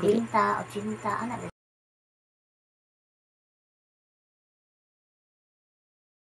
Pinta, 80, ano ba?